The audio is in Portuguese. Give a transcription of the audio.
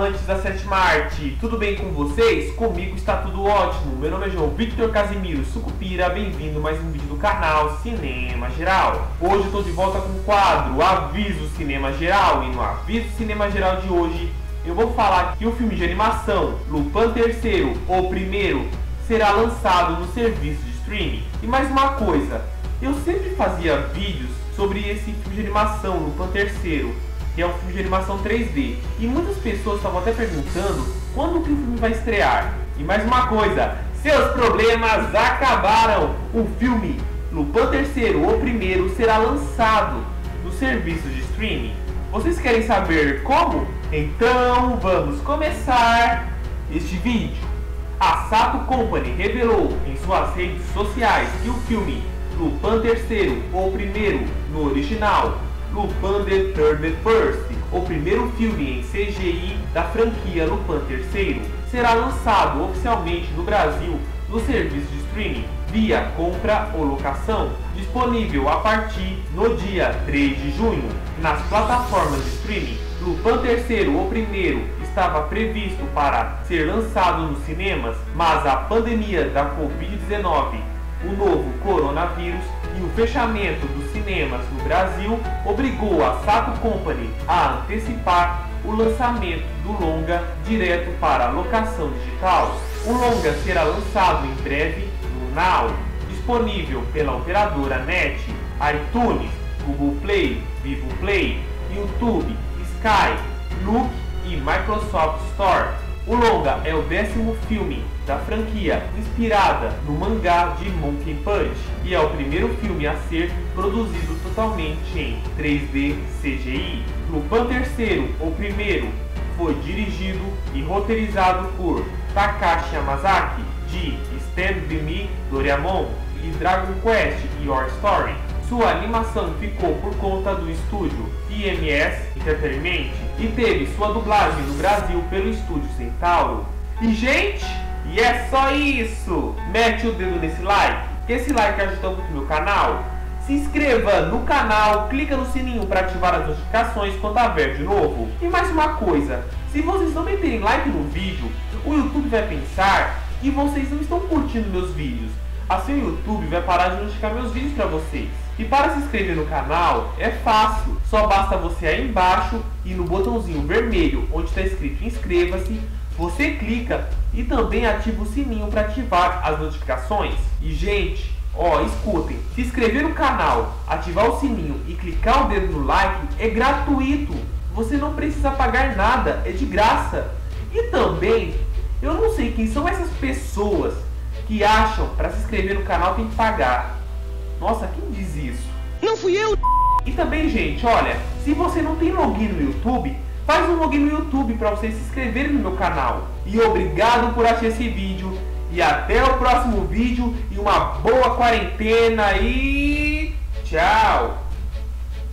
amantes da sétima arte, tudo bem com vocês? Comigo está tudo ótimo. Meu nome é João Victor Casimiro Sucupira, bem-vindo a mais um vídeo do canal Cinema Geral. Hoje estou de volta com o quadro Aviso Cinema Geral e no Aviso Cinema Geral de hoje eu vou falar que o filme de animação Lupin III, o primeiro, será lançado no serviço de streaming. E mais uma coisa, eu sempre fazia vídeos sobre esse filme de animação Lupin III que é um filme de animação 3D. E muitas pessoas estavam até perguntando quando que o filme vai estrear. E mais uma coisa, seus problemas acabaram! O filme Lupin III, o primeiro, será lançado no serviço de streaming. Vocês querem saber como? Então vamos começar este vídeo. A Sato Company revelou em suas redes sociais que o filme Lupin III, o primeiro, no original, Lupin the Third First, o primeiro filme em CGI da franquia Lupin III, será lançado oficialmente no Brasil no serviço de streaming via compra ou locação, disponível a partir no dia 3 de junho nas plataformas de streaming. Lupin III, o primeiro, estava previsto para ser lançado nos cinemas, mas a pandemia da Covid-19, o novo coronavírus, e o fechamento dos cinemas no Brasil obrigou a Sato Company a antecipar o lançamento do longa direto para a locação digital. O longa será lançado em breve no Now, disponível pela operadora NET, iTunes, Google Play, Vivo Play, YouTube, Sky, Look e Microsoft Store. O longa é o décimo filme da franquia inspirada no mangá de Monkey Punch e é o primeiro filme a ser produzido totalmente em 3D CGI. Lupin III, o primeiro, foi dirigido e roteirizado por Takashi Yamazaki de Stand By Me, Doraemon e Dragon Quest Your Story. Sua animação ficou por conta do estúdio IMS Entertainment e teve sua dublagem no Brasil pelo estúdio Centauro. E gente, e é só isso! Mete o dedo nesse like, que esse like ajuda muito meu canal. Se inscreva no canal, clica no sininho para ativar as notificações quando haver de novo. E mais uma coisa, se vocês não meterem like no vídeo, o YouTube vai pensar que vocês não estão curtindo meus vídeos. Assim o YouTube vai parar de notificar meus vídeos para vocês. E para se inscrever no canal é fácil, só basta você aí embaixo e no botãozinho vermelho onde está escrito inscreva-se, você clica e também ativa o sininho para ativar as notificações. E gente, ó, escutem, se inscrever no canal, ativar o sininho e clicar o dedo no like é gratuito. Você não precisa pagar nada, é de graça. E também, eu não sei quem são essas pessoas que acham para se inscrever no canal tem que pagar. Nossa, quem diz isso? Não fui eu! E também, gente, olha, se você não tem login no YouTube, faz um login no YouTube para vocês se inscreverem no meu canal. E obrigado por assistir esse vídeo. E até o próximo vídeo. E uma boa quarentena. E tchau!